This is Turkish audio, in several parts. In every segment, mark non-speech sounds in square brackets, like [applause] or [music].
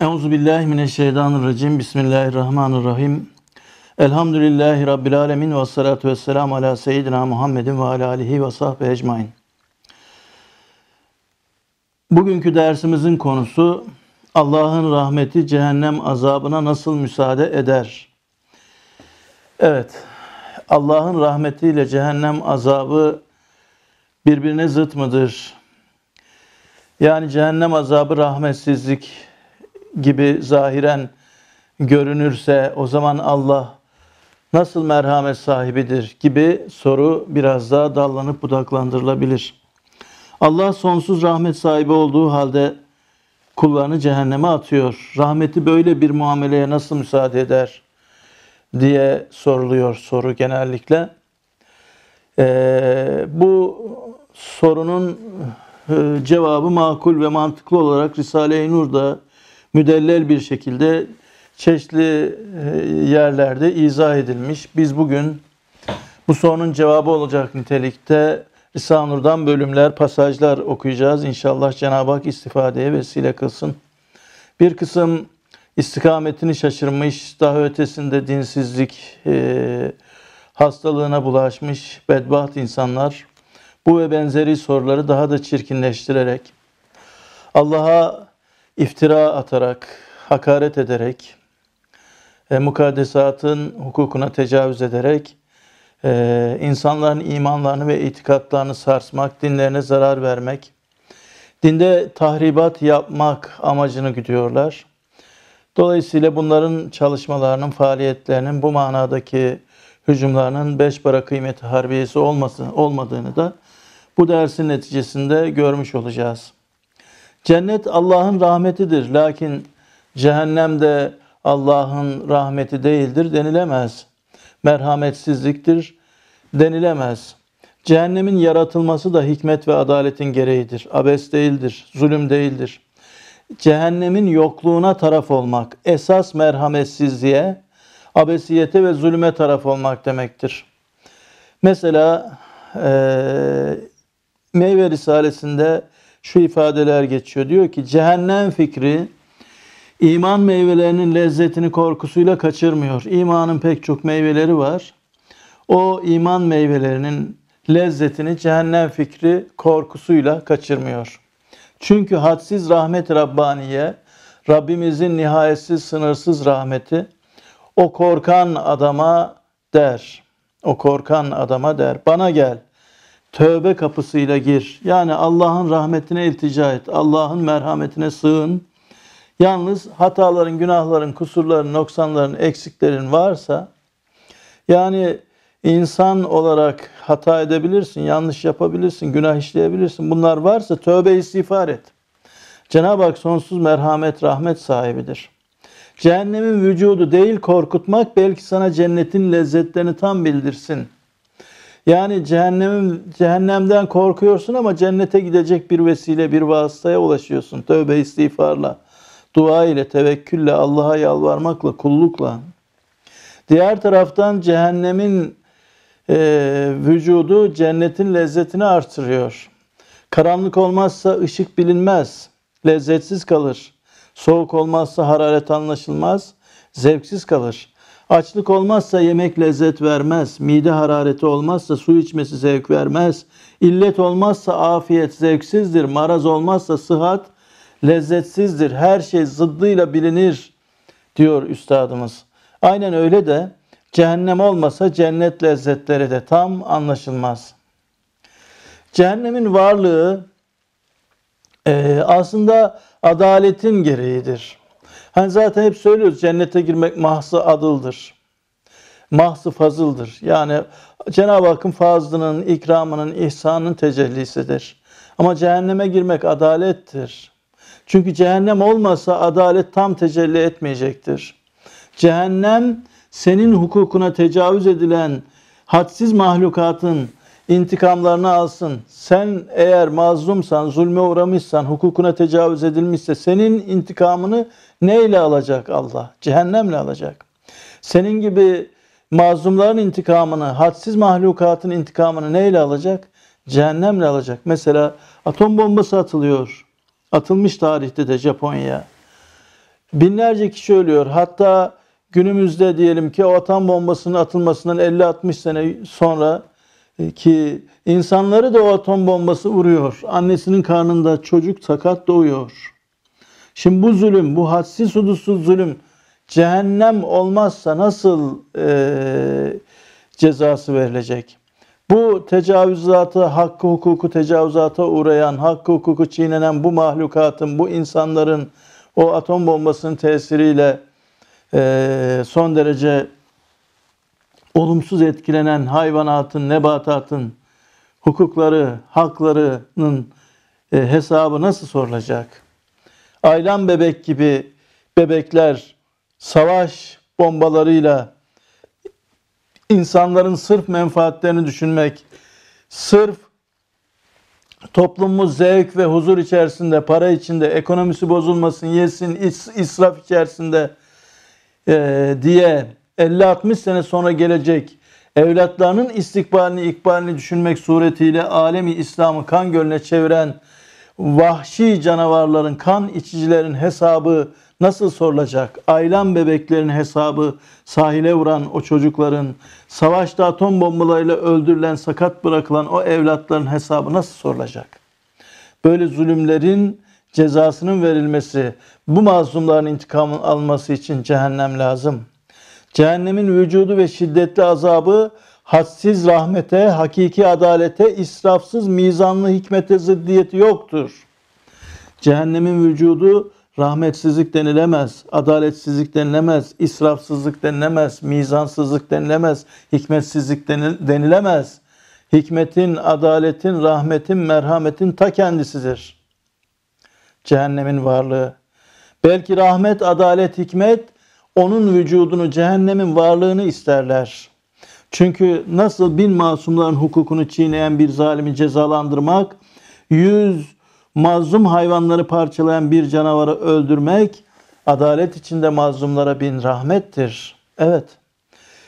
Euzu billahi mineşşeytanirracim. Bismillahirrahmanirrahim. Elhamdülillahi rabbil alamin ve salatu vesselam ala seyyidina Muhammedin ve ala alihi ve sahbihi ecmaîn. Bugünkü dersimizin konusu Allah'ın rahmeti cehennem azabına nasıl müsaade eder? Evet. Allah'ın rahmetiyle cehennem azabı birbirine zıt mıdır? Yani cehennem azabı rahmetsizlik gibi zahiren görünürse o zaman Allah nasıl merhamet sahibidir gibi soru biraz daha dallanıp budaklandırılabilir. Allah sonsuz rahmet sahibi olduğu halde kullarını cehenneme atıyor. Rahmeti böyle bir muameleye nasıl müsaade eder diye soruluyor soru genellikle. Ee, bu sorunun e, cevabı makul ve mantıklı olarak Risale-i Nur'da müdellel bir şekilde çeşitli e, yerlerde izah edilmiş. Biz bugün bu sorunun cevabı olacak nitelikte Risale-i Nur'dan bölümler, pasajlar okuyacağız. İnşallah Cenab-ı Hak istifadeye vesile kılsın. Bir kısım istikametini şaşırmış, daha ötesinde dinsizlik e, hastalığına bulaşmış bedbaht insanlar bu ve benzeri soruları daha da çirkinleştirerek Allah'a iftira atarak, hakaret ederek, e, mukaddesatın hukukuna tecavüz ederek e, insanların imanlarını ve itikatlarını sarsmak, dinlerine zarar vermek, dinde tahribat yapmak amacını güdüyorlar. Dolayısıyla bunların çalışmalarının, faaliyetlerinin bu manadaki hücumlarının beş para kıymeti harbiyesi olması, olmadığını da bu dersin neticesinde görmüş olacağız. Cennet Allah'ın rahmetidir. Lakin cehennem de Allah'ın rahmeti değildir denilemez. Merhametsizliktir denilemez. Cehennemin yaratılması da hikmet ve adaletin gereğidir. Abes değildir, zulüm değildir. Cehennemin yokluğuna taraf olmak, esas merhametsizliğe, abesiyete ve zulüme taraf olmak demektir. Mesela e, Meyve Risalesi'nde şu ifadeler geçiyor. Diyor ki cehennem fikri iman meyvelerinin lezzetini korkusuyla kaçırmıyor. İmanın pek çok meyveleri var. O iman meyvelerinin lezzetini cehennem fikri korkusuyla kaçırmıyor. Çünkü hadsiz rahmet Rabbaniye, Rabbimizin nihayetsiz sınırsız rahmeti o korkan adama der. O korkan adama der. Bana gel tövbe kapısıyla gir. Yani Allah'ın rahmetine iltica et. Allah'ın merhametine sığın. Yalnız hataların, günahların, kusurların, noksanların, eksiklerin varsa yani insan olarak hata edebilirsin, yanlış yapabilirsin, günah işleyebilirsin. Bunlar varsa tövbe istiğfar et. Cenab-ı Hak sonsuz merhamet, rahmet sahibidir. Cehennemin vücudu değil korkutmak belki sana cennetin lezzetlerini tam bildirsin. Yani cehennemin cehennemden korkuyorsun ama cennete gidecek bir vesile, bir vasıtaya ulaşıyorsun. Tövbe istiğfarla, dua ile, tevekkülle, Allah'a yalvarmakla, kullukla. Diğer taraftan cehennemin e, vücudu cennetin lezzetini artırıyor. Karanlık olmazsa ışık bilinmez, lezzetsiz kalır. Soğuk olmazsa hararet anlaşılmaz, zevksiz kalır. Açlık olmazsa yemek lezzet vermez. Mide harareti olmazsa su içmesi zevk vermez. İllet olmazsa afiyet zevksizdir. Maraz olmazsa sıhhat lezzetsizdir. Her şey zıddıyla bilinir diyor üstadımız. Aynen öyle de cehennem olmasa cennet lezzetleri de tam anlaşılmaz. Cehennemin varlığı e, aslında adaletin gereğidir. Hani zaten hep söylüyoruz cennete girmek mahsı adıldır. Mahsı fazıldır. Yani Cenab-ı Hakk'ın fazlının, ikramının, ihsanının tecellisidir. Ama cehenneme girmek adalettir. Çünkü cehennem olmasa adalet tam tecelli etmeyecektir. Cehennem senin hukukuna tecavüz edilen hadsiz mahlukatın intikamlarını alsın. Sen eğer mazlumsan, zulme uğramışsan, hukukuna tecavüz edilmişse senin intikamını neyle alacak Allah? Cehennemle alacak. Senin gibi mazlumların intikamını, hadsiz mahlukatın intikamını neyle alacak? Cehennemle alacak. Mesela atom bombası atılıyor. Atılmış tarihte de Japonya. Binlerce kişi ölüyor. Hatta günümüzde diyelim ki o atom bombasının atılmasından 50-60 sene sonra e, ki insanları da o atom bombası vuruyor. Annesinin karnında çocuk sakat doğuyor. Şimdi bu zulüm, bu hadsiz hudutsuz zulüm cehennem olmazsa nasıl e, cezası verilecek? Bu tecavüzatı, hakkı hukuku tecavüzata uğrayan, hakkı hukuku çiğnenen bu mahlukatın, bu insanların o atom bombasının tesiriyle e, son derece olumsuz etkilenen hayvanatın, nebatatın hukukları, haklarının e, hesabı nasıl sorulacak? Aylan bebek gibi bebekler savaş bombalarıyla insanların sırf menfaatlerini düşünmek, sırf toplumumuz zevk ve huzur içerisinde, para içinde, ekonomisi bozulmasın, yesin, israf içerisinde e, diye 50-60 sene sonra gelecek evlatlarının istikbalini, ikbalini düşünmek suretiyle alemi İslam'ı kan gölüne çeviren vahşi canavarların, kan içicilerin hesabı nasıl sorulacak? Aylan bebeklerin hesabı, sahile vuran o çocukların, savaşta atom bombalarıyla öldürülen, sakat bırakılan o evlatların hesabı nasıl sorulacak? Böyle zulümlerin cezasının verilmesi, bu mazlumların intikamın alması için cehennem lazım. Cehennemin vücudu ve şiddetli azabı hadsiz rahmete, hakiki adalete, israfsız mizanlı hikmete ziddiyeti yoktur. Cehennemin vücudu rahmetsizlik denilemez, adaletsizlik denilemez, israfsızlık denilemez, mizansızlık denilemez, hikmetsizlik denilemez. Hikmetin, adaletin, rahmetin, merhametin ta kendisidir. Cehennemin varlığı. Belki rahmet, adalet, hikmet onun vücudunu, cehennemin varlığını isterler. Çünkü nasıl bin masumların hukukunu çiğneyen bir zalimi cezalandırmak, yüz mazlum hayvanları parçalayan bir canavarı öldürmek, adalet içinde mazlumlara bin rahmettir. Evet.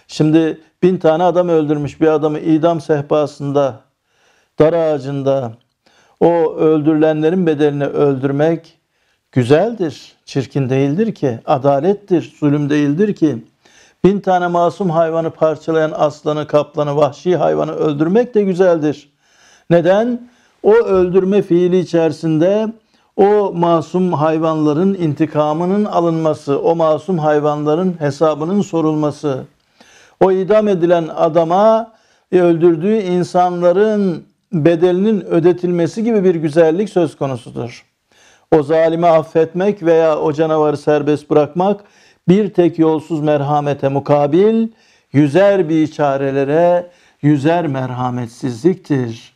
Şimdi bin tane adam öldürmüş bir adamı idam sehpasında, dar ağacında, o öldürülenlerin bedelini öldürmek güzeldir, çirkin değildir ki, adalettir, zulüm değildir ki. Bin tane masum hayvanı parçalayan aslanı, kaplanı, vahşi hayvanı öldürmek de güzeldir. Neden? O öldürme fiili içerisinde o masum hayvanların intikamının alınması, o masum hayvanların hesabının sorulması, o idam edilen adama öldürdüğü insanların bedelinin ödetilmesi gibi bir güzellik söz konusudur. O zalimi affetmek veya o canavarı serbest bırakmak bir tek yolsuz merhamete mukabil yüzer bir çarelere yüzer merhametsizliktir.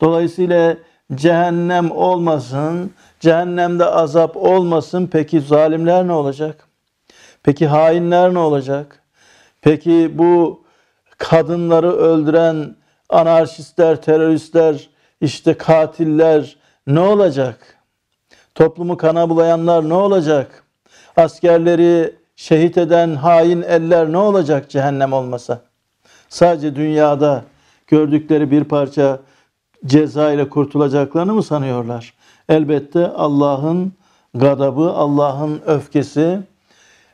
Dolayısıyla cehennem olmasın, cehennemde azap olmasın. Peki zalimler ne olacak? Peki hainler ne olacak? Peki bu kadınları öldüren anarşistler, teröristler, işte katiller ne olacak? Toplumu kana bulayanlar ne olacak? Askerleri şehit eden hain eller ne olacak cehennem olmasa? Sadece dünyada gördükleri bir parça ceza ile kurtulacaklarını mı sanıyorlar? Elbette Allah'ın gadabı, Allah'ın öfkesi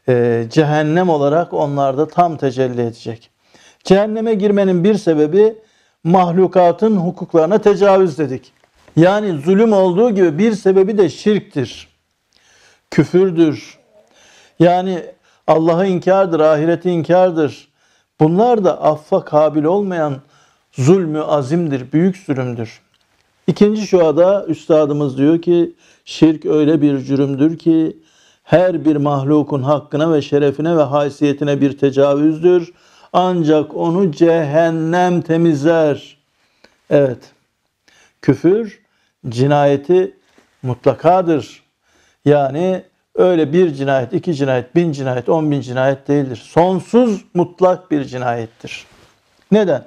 e, cehennem olarak onlarda tam tecelli edecek. Cehenneme girmenin bir sebebi mahlukatın hukuklarına tecavüz dedik. Yani zulüm olduğu gibi bir sebebi de şirktir. Küfürdür. Yani Allah'ı inkardır, ahireti inkardır. Bunlar da affa kabil olmayan zulmü azimdir, büyük zulümdür. İkinci şuada üstadımız diyor ki şirk öyle bir cürümdür ki her bir mahlukun hakkına ve şerefine ve haysiyetine bir tecavüzdür. Ancak onu cehennem temizler. Evet. Küfür cinayeti mutlakadır. Yani öyle bir cinayet, iki cinayet, bin cinayet, on bin cinayet değildir. Sonsuz mutlak bir cinayettir. Neden?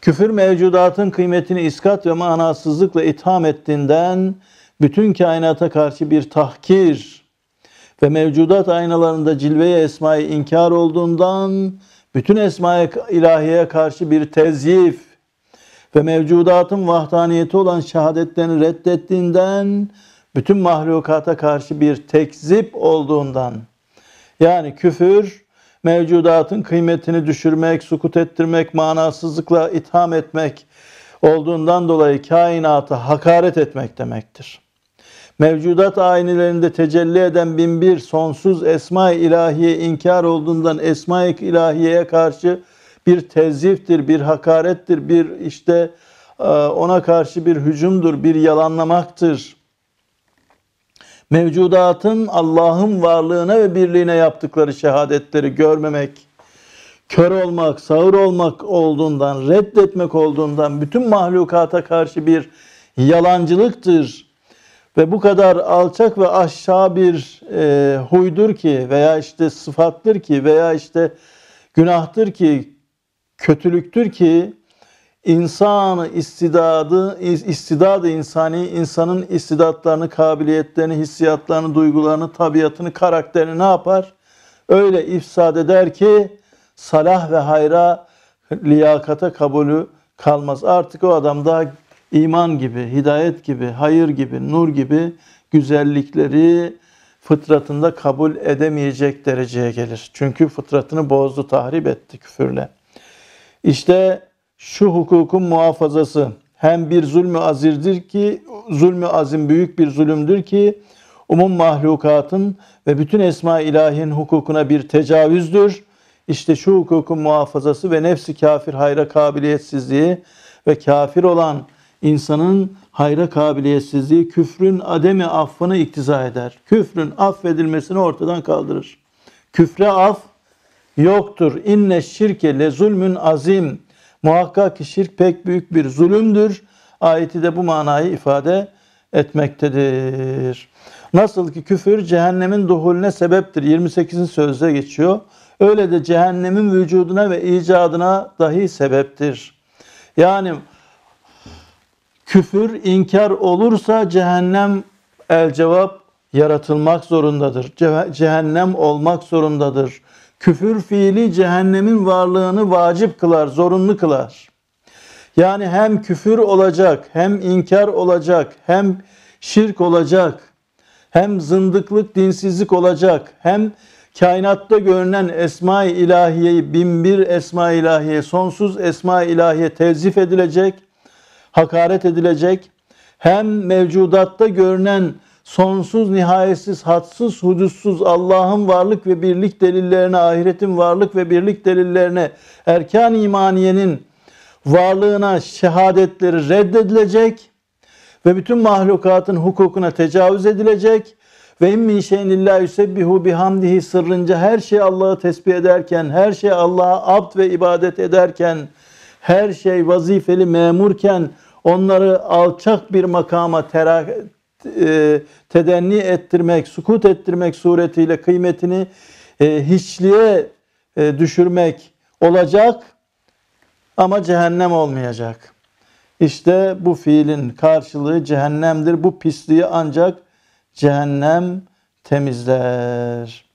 Küfür mevcudatın kıymetini iskat ve manasızlıkla itham ettiğinden bütün kainata karşı bir tahkir ve mevcudat aynalarında cilveye esmayı inkar olduğundan bütün esmaya ilahiyeye karşı bir tezyif ve mevcudatın vahdaniyeti olan şehadetlerini reddettiğinden bütün mahlukata karşı bir tekzip olduğundan yani küfür mevcudatın kıymetini düşürmek, sukut ettirmek, manasızlıkla itham etmek olduğundan dolayı kainata hakaret etmek demektir. Mevcudat aynilerinde tecelli eden binbir sonsuz esma-i ilahiye inkar olduğundan esma-i ilahiyeye karşı bir teziftir, bir hakarettir, bir işte e, ona karşı bir hücumdur, bir yalanlamaktır. Mevcudatın Allah'ın varlığına ve birliğine yaptıkları şehadetleri görmemek, kör olmak, sağır olmak olduğundan, reddetmek olduğundan bütün mahlukata karşı bir yalancılıktır. Ve bu kadar alçak ve aşağı bir e, huydur ki veya işte sıfattır ki veya işte günahtır ki kötülüktür ki insan istidadı istidadı insani insanın istidatlarını, kabiliyetlerini, hissiyatlarını, duygularını, tabiatını, karakterini ne yapar? Öyle ifsad eder ki salah ve hayra liyakata kabulü kalmaz. Artık o adamda iman gibi, hidayet gibi, hayır gibi, nur gibi güzellikleri fıtratında kabul edemeyecek dereceye gelir. Çünkü fıtratını bozdu, tahrip etti küfürle. İşte şu hukukun muhafazası hem bir zulmü azirdir ki zulmü azim büyük bir zulümdür ki umum mahlukatın ve bütün esma ilahin hukukuna bir tecavüzdür. İşte şu hukukun muhafazası ve nefsi kafir hayra kabiliyetsizliği ve kafir olan insanın hayra kabiliyetsizliği küfrün ademi affını iktiza eder. Küfrün affedilmesini ortadan kaldırır. Küfre af yoktur. İnne şirke le zulmün azim. Muhakkak ki şirk pek büyük bir zulümdür. Ayeti de bu manayı ifade etmektedir. Nasıl ki küfür cehennemin duhulüne sebeptir. 28. sözde geçiyor. Öyle de cehennemin vücuduna ve icadına dahi sebeptir. Yani küfür inkar olursa cehennem el cevap yaratılmak zorundadır. Cehennem olmak zorundadır. Küfür fiili cehennemin varlığını vacip kılar, zorunlu kılar. Yani hem küfür olacak, hem inkar olacak, hem şirk olacak, hem zındıklık, dinsizlik olacak, hem kainatta görünen esma-i ilahiyeyi, binbir esma-i ilahiye, sonsuz esma-i ilahiye tezif edilecek, hakaret edilecek, hem mevcudatta görünen sonsuz, nihayetsiz, hadsız, hudutsuz Allah'ın varlık ve birlik delillerine, ahiretin varlık ve birlik delillerine, erkan imaniyenin varlığına şehadetleri reddedilecek ve bütün mahlukatın hukukuna tecavüz edilecek ve in min şeyin illa yusebbihu bihamdihi sırrınca her şey Allah'ı tesbih ederken, her şey Allah'a abd ve ibadet ederken, her şey vazifeli memurken onları alçak bir makama e, tedenni ettirmek, sukut ettirmek suretiyle kıymetini e, hiçliğe e, düşürmek olacak ama cehennem olmayacak. İşte bu fiilin karşılığı cehennemdir. Bu pisliği ancak cehennem temizler.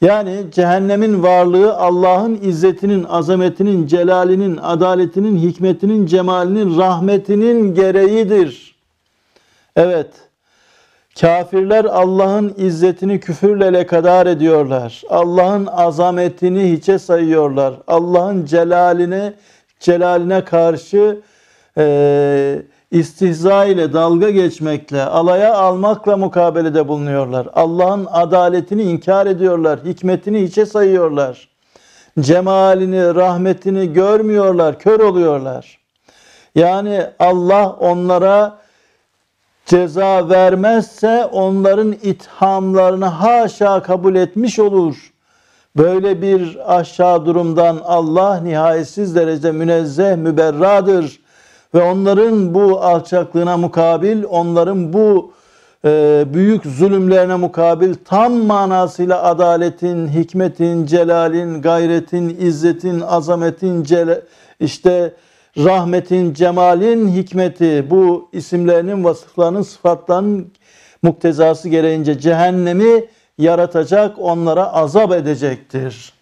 Yani cehennemin varlığı Allah'ın izzetinin, azametinin, celalinin, adaletinin, hikmetinin, cemalinin, rahmetinin gereğidir. Evet, kafirler Allah'ın izzetini küfürle lekadar ediyorlar. Allah'ın azametini hiçe sayıyorlar. Allah'ın celaline, celaline karşı e, istihza ile dalga geçmekle, alaya almakla mukabelede bulunuyorlar. Allah'ın adaletini inkar ediyorlar, hikmetini hiçe sayıyorlar. Cemalini, rahmetini görmüyorlar, kör oluyorlar. Yani Allah onlara ceza vermezse onların ithamlarını haşa kabul etmiş olur. Böyle bir aşağı durumdan Allah nihayetsiz derecede münezzeh, müberradır. Ve onların bu alçaklığına mukabil, onların bu e, büyük zulümlerine mukabil tam manasıyla adaletin, hikmetin, celalin, gayretin, izzetin, azametin, işte rahmetin, cemalin, hikmeti bu isimlerinin, vasıflarının, sıfatlarının muktezası gereğince cehennemi yaratacak, onlara azap edecektir.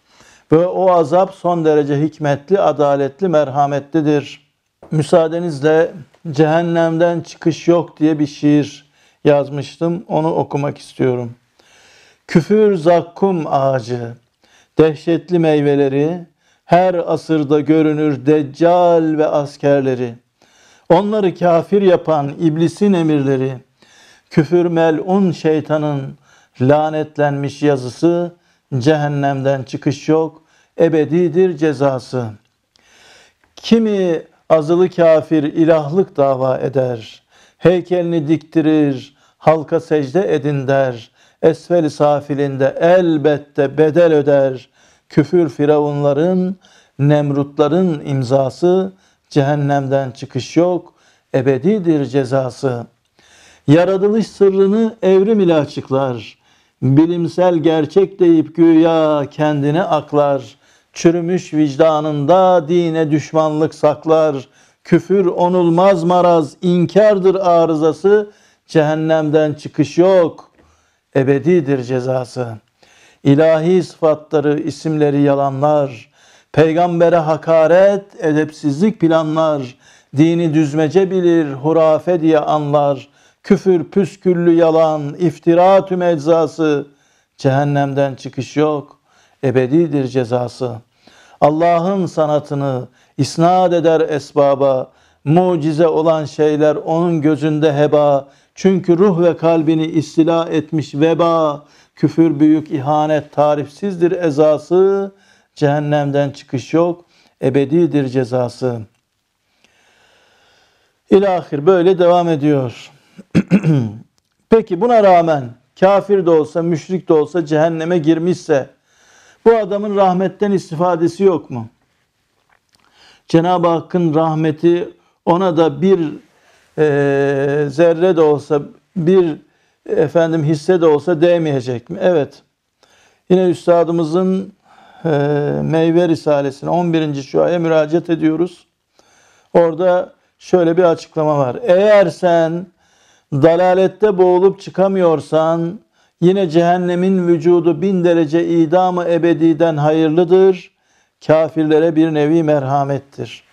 Ve o azap son derece hikmetli, adaletli, merhametlidir. Müsaadenizle cehennemden çıkış yok diye bir şiir yazmıştım. Onu okumak istiyorum. Küfür zakkum ağacı, dehşetli meyveleri, her asırda görünür deccal ve askerleri. Onları kafir yapan iblisin emirleri, küfür melun şeytanın lanetlenmiş yazısı, cehennemden çıkış yok, ebedidir cezası. Kimi azılı kafir ilahlık dava eder, heykelini diktirir, halka secde edin der, esfel safilinde elbette bedel öder, küfür firavunların, nemrutların imzası, cehennemden çıkış yok, ebedidir cezası. Yaratılış sırrını evrim ile açıklar. Bilimsel gerçek deyip güya kendine aklar. Çürümüş vicdanında dine düşmanlık saklar. Küfür onulmaz maraz, inkardır arızası. Cehennemden çıkış yok, ebedidir cezası. İlahi sıfatları, isimleri yalanlar. Peygambere hakaret, edepsizlik planlar. Dini düzmece bilir, hurafe diye anlar. Küfür püsküllü yalan, iftira tüm eczası. Cehennemden çıkış yok, ebedidir cezası. Allah'ın sanatını isnat eder esbaba. Mucize olan şeyler onun gözünde heba. Çünkü ruh ve kalbini istila etmiş veba. Küfür büyük ihanet tarifsizdir ezası. Cehennemden çıkış yok, ebedidir cezası. İlahir böyle devam ediyor. [clears throat] Peki buna rağmen kafir de olsa, müşrik de olsa cehenneme girmişse bu adamın rahmetten istifadesi yok mu? Cenab-ı Hakk'ın rahmeti ona da bir e, zerre de olsa, bir efendim hisse de olsa değmeyecek mi? Evet. Yine üstadımızın e, Meyve Risalesi'ne 11. şuaya müracaat ediyoruz. Orada şöyle bir açıklama var. Eğer sen dalalette boğulup çıkamıyorsan yine cehennemin vücudu bin derece idamı ebediden hayırlıdır. Kafirlere bir nevi merhamettir.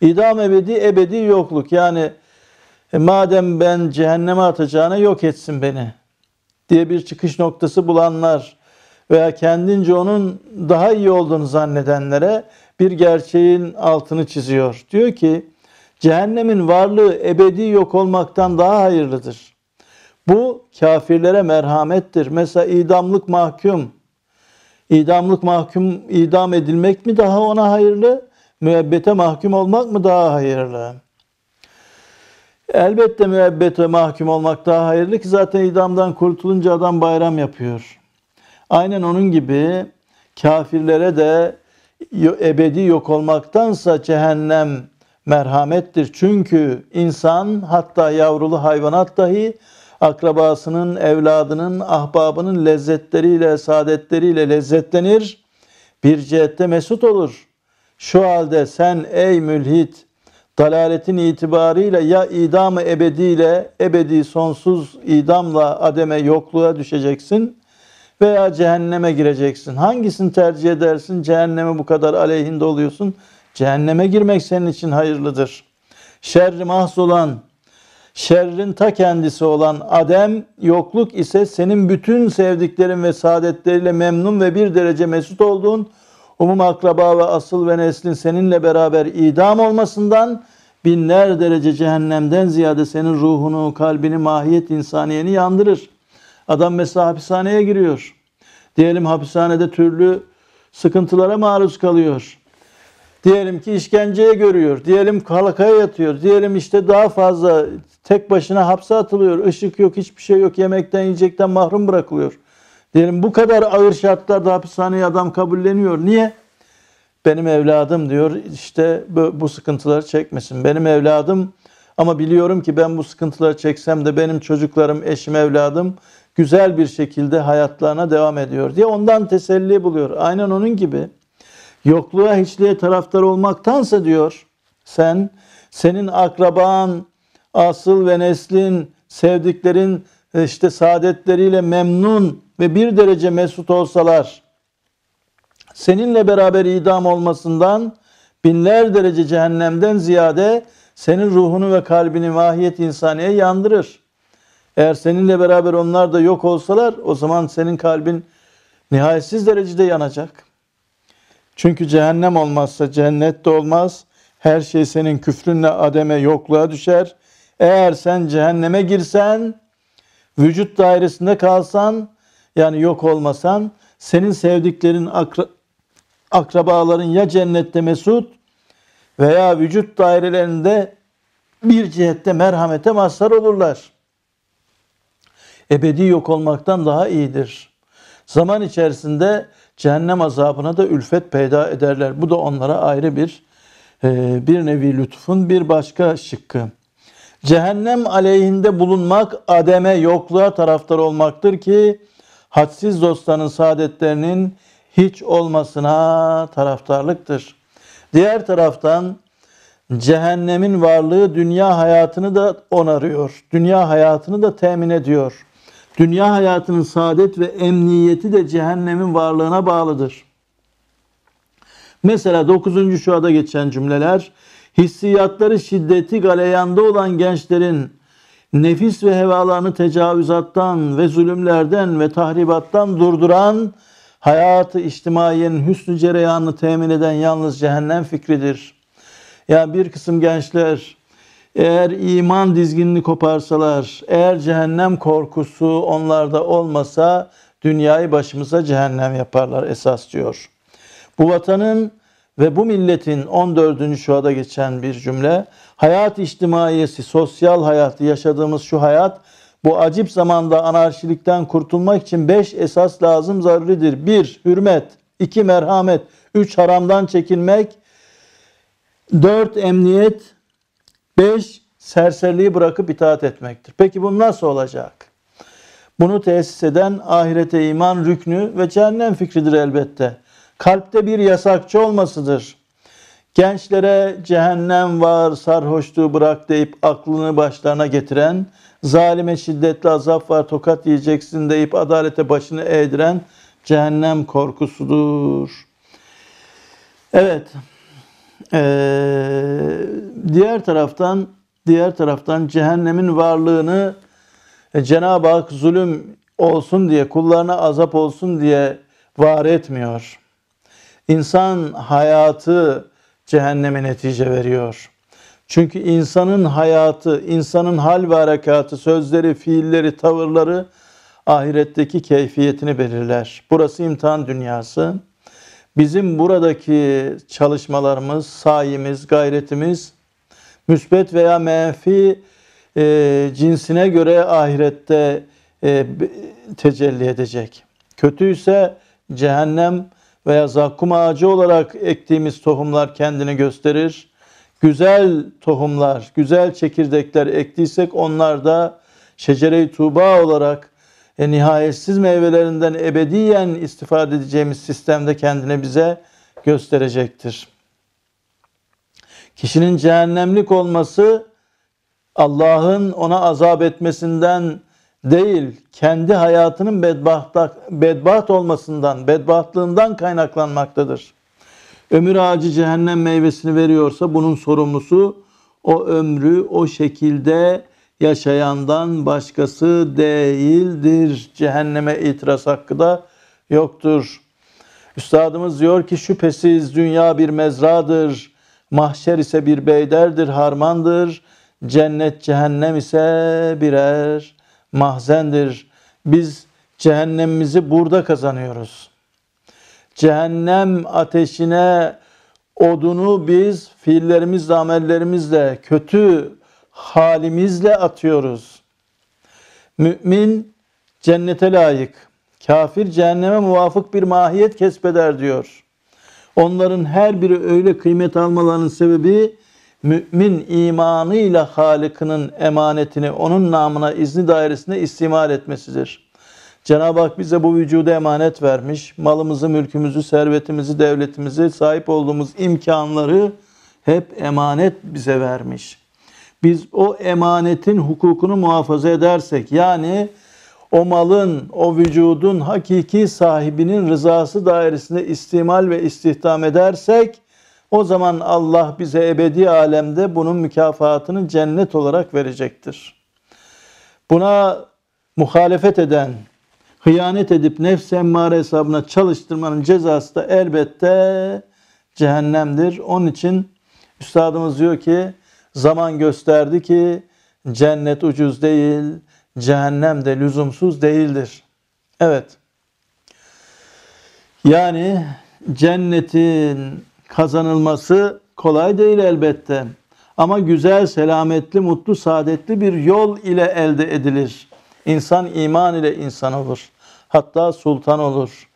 İdam ebedi, ebedi yokluk. Yani e, madem ben cehenneme atacağına yok etsin beni diye bir çıkış noktası bulanlar veya kendince onun daha iyi olduğunu zannedenlere bir gerçeğin altını çiziyor. Diyor ki cehennemin varlığı ebedi yok olmaktan daha hayırlıdır. Bu kafirlere merhamettir. Mesela idamlık mahkum. İdamlık mahkum idam edilmek mi daha ona hayırlı? Müebbete mahkum olmak mı daha hayırlı? Elbette müebbete mahkum olmak daha hayırlı ki zaten idamdan kurtulunca adam bayram yapıyor. Aynen onun gibi kafirlere de ebedi yok olmaktansa cehennem merhamettir. Çünkü insan hatta yavrulu hayvanat dahi akrabasının, evladının, ahbabının lezzetleriyle, saadetleriyle lezzetlenir. Bir cihette mesut olur. Şu halde sen ey mülhit dalaletin itibarıyla ya idamı ebediyle, ebedi sonsuz idamla ademe yokluğa düşeceksin veya cehenneme gireceksin. Hangisini tercih edersin? Cehenneme bu kadar aleyhinde oluyorsun. Cehenneme girmek senin için hayırlıdır. Şerri mahzolan, şerrin ta kendisi olan Adem, yokluk ise senin bütün sevdiklerin ve saadetleriyle memnun ve bir derece mesut olduğun umum akraba ve asıl ve neslin seninle beraber idam olmasından binler derece cehennemden ziyade senin ruhunu, kalbini, mahiyet insaniyeni yandırır. Adam mesela hapishaneye giriyor. Diyelim hapishanede türlü sıkıntılara maruz kalıyor. Diyelim ki işkenceye görüyor. Diyelim halakaya yatıyor. Diyelim işte daha fazla tek başına hapse atılıyor. Işık yok, hiçbir şey yok. Yemekten, yiyecekten mahrum bırakılıyor. Diyelim bu kadar ağır şartlarda hapishaneye adam kabulleniyor. Niye? Benim evladım diyor işte bu, bu sıkıntıları çekmesin. Benim evladım ama biliyorum ki ben bu sıkıntıları çeksem de benim çocuklarım, eşim, evladım güzel bir şekilde hayatlarına devam ediyor diye ondan teselli buluyor. Aynen onun gibi yokluğa hiçliğe taraftar olmaktansa diyor sen senin akraban, asıl ve neslin, sevdiklerin işte saadetleriyle memnun ve bir derece mesut olsalar seninle beraber idam olmasından binler derece cehennemden ziyade senin ruhunu ve kalbini mahiyet insaniye yandırır. Eğer seninle beraber onlar da yok olsalar o zaman senin kalbin nihayetsiz derecede yanacak. Çünkü cehennem olmazsa cennet de olmaz. Her şey senin küfrünle ademe yokluğa düşer. Eğer sen cehenneme girsen, vücut dairesinde kalsan, yani yok olmasan, senin sevdiklerin akrabaların ya cennette mesut veya vücut dairelerinde bir cihette merhamete mazhar olurlar. Ebedi yok olmaktan daha iyidir. Zaman içerisinde cehennem azabına da ülfet peyda ederler. Bu da onlara ayrı bir e, bir nevi lütfun bir başka şıkkı. Cehennem aleyhinde bulunmak ademe yokluğa taraftar olmaktır ki hadsiz dostların saadetlerinin hiç olmasına taraftarlıktır. Diğer taraftan cehennemin varlığı dünya hayatını da onarıyor. Dünya hayatını da temin ediyor. Dünya hayatının saadet ve emniyeti de cehennemin varlığına bağlıdır. Mesela 9. şuada geçen cümleler hissiyatları şiddeti galeyanda olan gençlerin nefis ve hevalarını tecavüzattan ve zulümlerden ve tahribattan durduran hayatı içtimaiyenin hüsnü cereyanını temin eden yalnız cehennem fikridir. Ya yani bir kısım gençler eğer iman dizginini koparsalar, eğer cehennem korkusu onlarda olmasa dünyayı başımıza cehennem yaparlar esas diyor. Bu vatanın ve bu milletin 14. şuada geçen bir cümle. Hayat içtimaiyesi, sosyal hayatı yaşadığımız şu hayat bu acip zamanda anarşilikten kurtulmak için beş esas lazım zaruridir. Bir, hürmet. iki merhamet. Üç, haramdan çekinmek. Dört, emniyet. Beş, serserliği bırakıp itaat etmektir. Peki bu nasıl olacak? Bunu tesis eden ahirete iman rüknü ve cehennem fikridir elbette. Kalpte bir yasakçı olmasıdır. Gençlere cehennem var, sarhoşluğu bırak deyip aklını başlarına getiren, zalime şiddetli azap var, tokat yiyeceksin deyip adalete başını eğdiren cehennem korkusudur. Evet. Ee, diğer taraftan diğer taraftan cehennemin varlığını e, Cenab-ı Hak zulüm olsun diye, kullarına azap olsun diye var etmiyor. İnsan hayatı cehenneme netice veriyor. Çünkü insanın hayatı, insanın hal ve harekatı, sözleri, fiilleri, tavırları ahiretteki keyfiyetini belirler. Burası imtihan dünyası. Bizim buradaki çalışmalarımız, sayimiz, gayretimiz müsbet veya menfi e, cinsine göre ahirette e, tecelli edecek. Kötüyse cehennem veya zakkum ağacı olarak ektiğimiz tohumlar kendini gösterir. Güzel tohumlar, güzel çekirdekler ektiysek onlar da şecere-i tuğba olarak e, nihayetsiz meyvelerinden ebediyen istifade edeceğimiz sistemde kendini bize gösterecektir. Kişinin cehennemlik olması Allah'ın ona azap etmesinden değil, kendi hayatının bedbaht, bedbaht olmasından, bedbahtlığından kaynaklanmaktadır. Ömür ağacı cehennem meyvesini veriyorsa bunun sorumlusu o ömrü o şekilde yaşayandan başkası değildir. Cehenneme itiraz hakkı da yoktur. Üstadımız diyor ki şüphesiz dünya bir mezradır. Mahşer ise bir beyderdir, harmandır. Cennet cehennem ise birer mahzendir. Biz cehennemimizi burada kazanıyoruz. Cehennem ateşine odunu biz fiillerimizle, amellerimizle, kötü halimizle atıyoruz. Mümin cennete layık, kafir cehenneme muvafık bir mahiyet kesbeder diyor. Onların her biri öyle kıymet almalarının sebebi mümin imanıyla Halık'ının emanetini onun namına izni dairesinde istimal etmesidir. Cenab-ı Hak bize bu vücuda emanet vermiş. Malımızı, mülkümüzü, servetimizi, devletimizi, sahip olduğumuz imkanları hep emanet bize vermiş. Biz o emanetin hukukunu muhafaza edersek yani o malın, o vücudun hakiki sahibinin rızası dairesinde istimal ve istihdam edersek o zaman Allah bize ebedi alemde bunun mükafatını cennet olarak verecektir. Buna muhalefet eden, hıyanet edip nefs emmare hesabına çalıştırmanın cezası da elbette cehennemdir. Onun için üstadımız diyor ki zaman gösterdi ki cennet ucuz değil, cehennem de lüzumsuz değildir. Evet. Yani cennetin kazanılması kolay değil elbette. Ama güzel, selametli, mutlu, saadetli bir yol ile elde edilir. İnsan iman ile insan olur. Hatta sultan olur.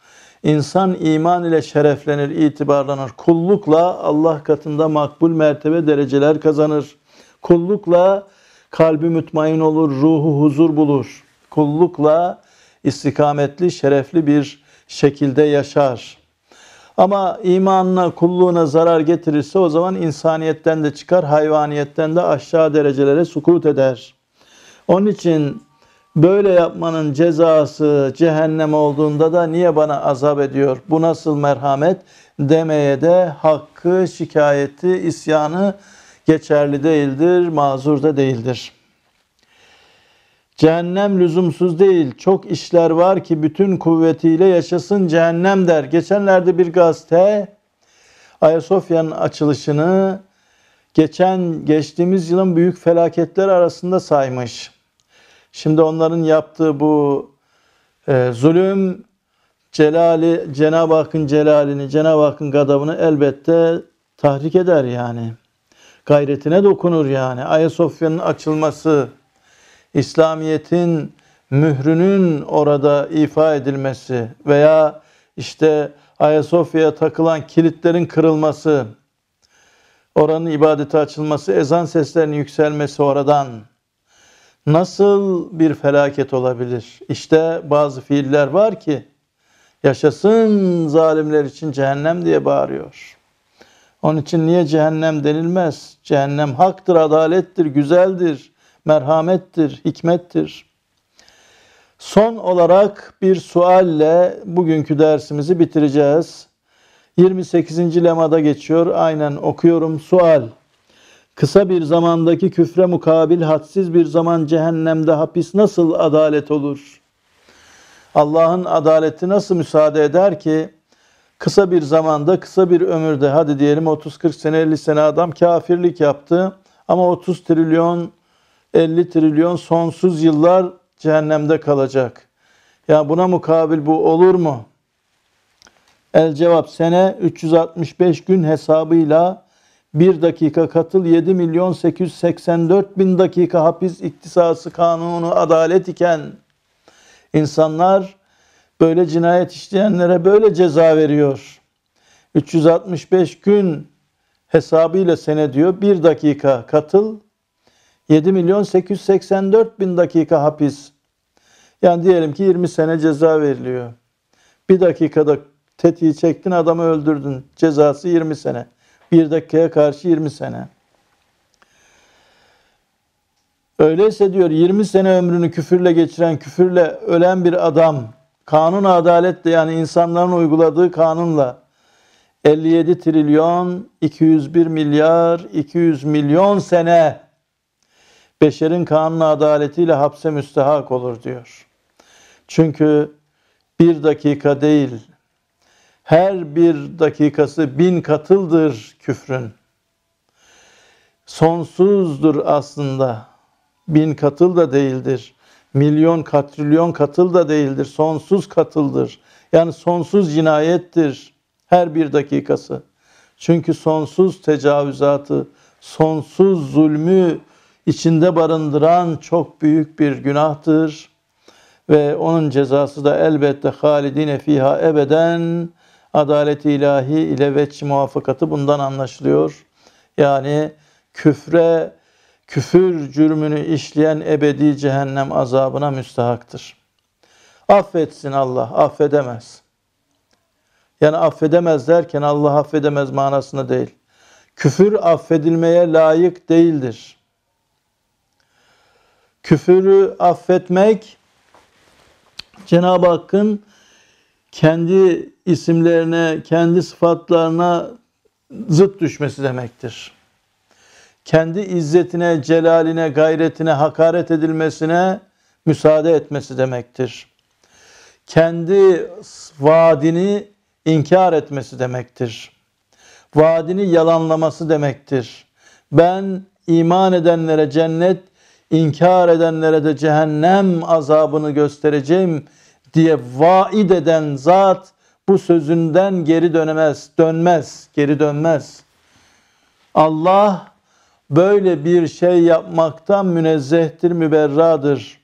İnsan iman ile şereflenir, itibarlanır. Kullukla Allah katında makbul mertebe dereceler kazanır. Kullukla kalbi mutmain olur, ruhu huzur bulur. Kullukla istikametli, şerefli bir şekilde yaşar. Ama imanına, kulluğuna zarar getirirse o zaman insaniyetten de çıkar, hayvaniyetten de aşağı derecelere sukut eder. Onun için böyle yapmanın cezası cehennem olduğunda da niye bana azap ediyor? Bu nasıl merhamet demeye de hakkı, şikayeti, isyanı geçerli değildir, mazur da değildir. Cehennem lüzumsuz değil. Çok işler var ki bütün kuvvetiyle yaşasın cehennem der. Geçenlerde bir gazete Ayasofya'nın açılışını geçen geçtiğimiz yılın büyük felaketler arasında saymış. Şimdi onların yaptığı bu e, zulüm celali Cenab-ı Hakk'ın celalini, Cenab-ı Hakk'ın gadabını elbette tahrik eder yani. Gayretine dokunur yani. Ayasofya'nın açılması, İslamiyet'in mührünün orada ifa edilmesi veya işte Ayasofya'ya takılan kilitlerin kırılması, oranın ibadete açılması, ezan seslerinin yükselmesi oradan nasıl bir felaket olabilir? İşte bazı fiiller var ki yaşasın zalimler için cehennem diye bağırıyor. Onun için niye cehennem denilmez? Cehennem haktır, adalettir, güzeldir merhamettir, hikmettir. Son olarak bir sualle bugünkü dersimizi bitireceğiz. 28. lemada geçiyor. Aynen okuyorum. Sual. Kısa bir zamandaki küfre mukabil hadsiz bir zaman cehennemde hapis nasıl adalet olur? Allah'ın adaleti nasıl müsaade eder ki kısa bir zamanda, kısa bir ömürde hadi diyelim 30-40 sene 50 sene adam kafirlik yaptı ama 30 trilyon 50 trilyon sonsuz yıllar cehennemde kalacak. Ya buna mukabil bu olur mu? El cevap sene 365 gün hesabıyla bir dakika katıl 7 milyon 884 bin dakika hapis iktisası kanunu adalet iken insanlar böyle cinayet işleyenlere böyle ceza veriyor. 365 gün hesabıyla sene diyor bir dakika katıl 7 milyon 884 bin dakika hapis. Yani diyelim ki 20 sene ceza veriliyor. Bir dakikada tetiği çektin adamı öldürdün. Cezası 20 sene. Bir dakikaya karşı 20 sene. Öyleyse diyor 20 sene ömrünü küfürle geçiren, küfürle ölen bir adam kanun adaletle yani insanların uyguladığı kanunla 57 trilyon 201 milyar 200 milyon sene beşerin kanun adaletiyle hapse müstehak olur diyor. Çünkü bir dakika değil, her bir dakikası bin katıldır küfrün. Sonsuzdur aslında. Bin katıl da değildir. Milyon katrilyon katıl da değildir. Sonsuz katıldır. Yani sonsuz cinayettir her bir dakikası. Çünkü sonsuz tecavüzatı, sonsuz zulmü içinde barındıran çok büyük bir günahtır. Ve onun cezası da elbette halidine fiha ebeden adalet ilahi ile veç muvaffakatı bundan anlaşılıyor. Yani küfre, küfür cürmünü işleyen ebedi cehennem azabına müstahaktır. Affetsin Allah, affedemez. Yani affedemez derken Allah affedemez manasında değil. Küfür affedilmeye layık değildir. Küfürü affetmek Cenab-ı Hakk'ın kendi isimlerine, kendi sıfatlarına zıt düşmesi demektir. Kendi izzetine, celaline, gayretine hakaret edilmesine müsaade etmesi demektir. Kendi vaadini inkar etmesi demektir. Vaadini yalanlaması demektir. Ben iman edenlere cennet, inkar edenlere de cehennem azabını göstereceğim diye vaid eden zat bu sözünden geri dönemez, dönmez, geri dönmez. Allah böyle bir şey yapmaktan münezzehtir, müberradır.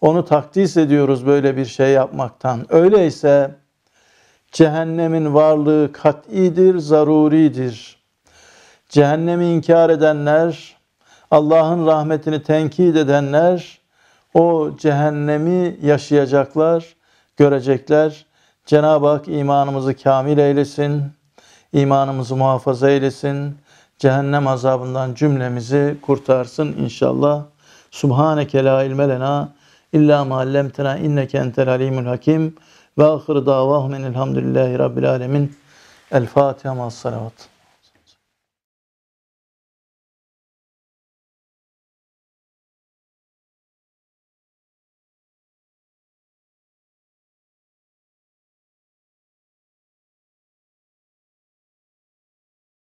Onu takdis ediyoruz böyle bir şey yapmaktan. Öyleyse cehennemin varlığı kat'idir, zaruridir. Cehennemi inkar edenler, Allah'ın rahmetini tenkit edenler o cehennemi yaşayacaklar, görecekler. Cenab-ı Hak imanımızı kamil eylesin, imanımızı muhafaza eylesin, cehennem azabından cümlemizi kurtarsın inşallah. Subhaneke la ilme lena illa ma allamtena inneke entel alimul hakim ve ahir davahum enelhamdülillahi rabbil alemin. El Fatiha ma'as salavat.